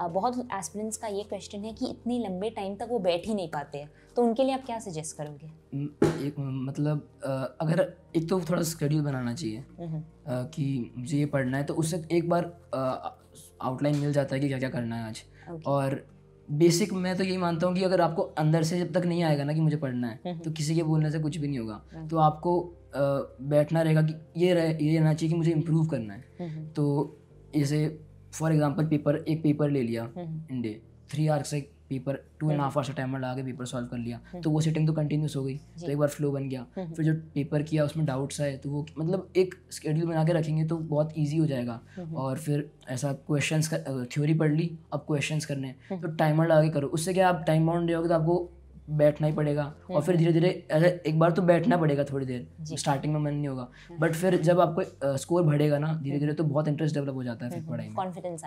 बहुत एस्पिरेंट्स का ये क्वेश्चन है कि इतने लंबे टाइम तक वो बैठ ही नहीं पाते हैं। तो उनके लिए आप क्या सजेस्ट करोगे? एक मतलब अगर एक तो थोड़ा स्केड्यूल बनाना चाहिए हम्म, कि मुझे ये पढ़ना है तो उससे एक बार आउटलाइन मिल जाता है कि क्या क्या करना है आज। Okay. और बेसिक मैं तो यही मानता हूँ कि अगर आपको अंदर से जब तक नहीं आएगा ना कि मुझे पढ़ना है हम्म। तो किसी के बोलने से कुछ भी नहीं होगा। हम्म। तो आपको बैठना रहेगा कि ये रहे ये रहना चाहिए कि मुझे इम्प्रूव करना है। हम्म, तो जैसे फॉर एग्ज़ाम्पल पेपर एक पेपर ले लिया hmm, in day three hours से paper two and half hours timer लगा के पेपर सॉल्व कर लिया। तो वो सेटिंग तो कंटिन्यूस हो गई। तो एक बार फ्लो बन गया। हम्म। फिर जो पेपर किया उसमें डाउट्स आए तो वो मतलब एक स्केड्यूल बना के रखेंगे तो बहुत ईजी हो जाएगा। हम्म। और फिर ऐसा क्वेश्चंस थ्योरी पढ़ ली अब क्वेश्चंस करने हैं, हम्म। तो टाइमर लगा के करो। उससे क्या आप टाइम बाउंड रहोगे तो आपको बैठना ही पड़ेगा। और फिर धीरे धीरे ऐसे एक बार तो बैठना पड़ेगा थोड़ी देर हम्म। स्टार्टिंग में मन नहीं होगा। बट फिर जब आपको स्कोर बढ़ेगा ना धीरे धीरे तो बहुत इंटरेस्ट डेवलप हो जाता है फिर पढ़ाई में। कॉन्फिडेंस